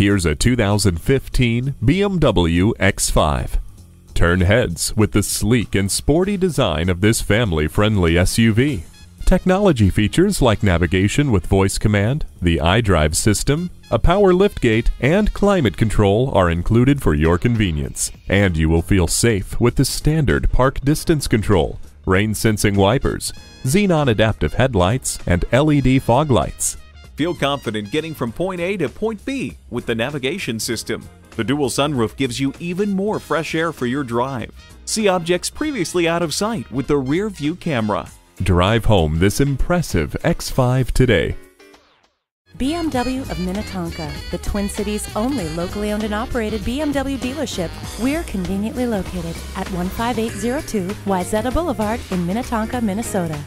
Here's a 2015 BMW X5. Turn heads with the sleek and sporty design of this family-friendly SUV. Technology features like navigation with voice command, the iDrive system, a power liftgate, and climate control are included for your convenience. And you will feel safe with the standard park distance control, rain sensing wipers, xenon adaptive headlights, and LED fog lights. Feel confident getting from point A to point B with the navigation system. The dual sunroof gives you even more fresh air for your drive. See objects previously out of sight with the rear view camera. Drive home this impressive X5 today. BMW of Minnetonka, the Twin Cities' only locally owned and operated BMW dealership. We're conveniently located at 15802 Wayzata Boulevard in Minnetonka, Minnesota.